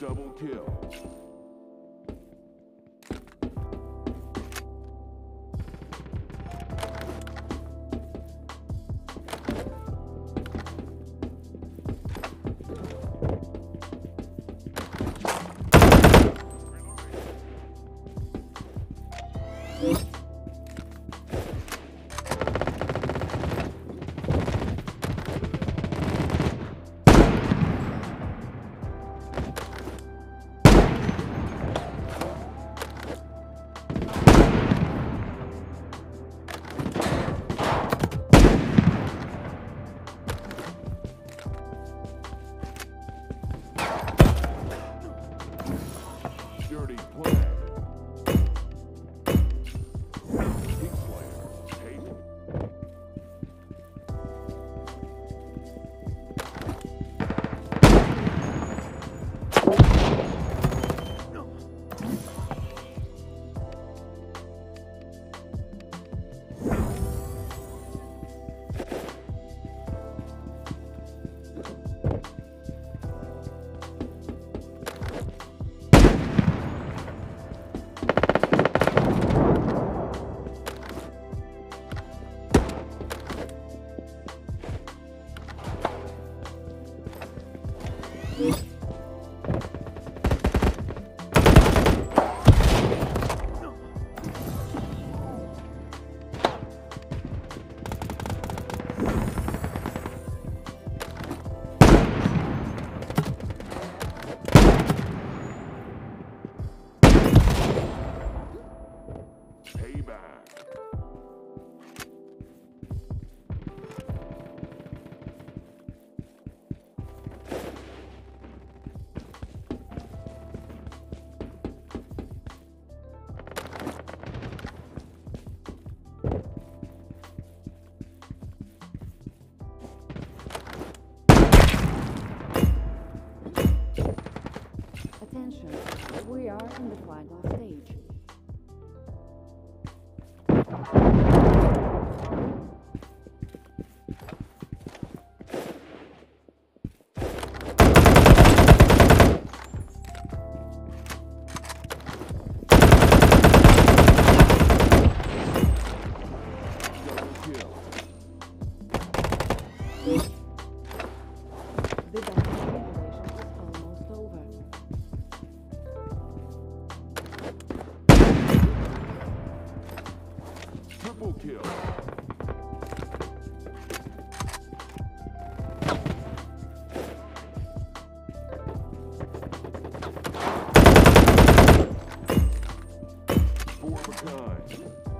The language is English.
Double kill. Dirty play. Thank you.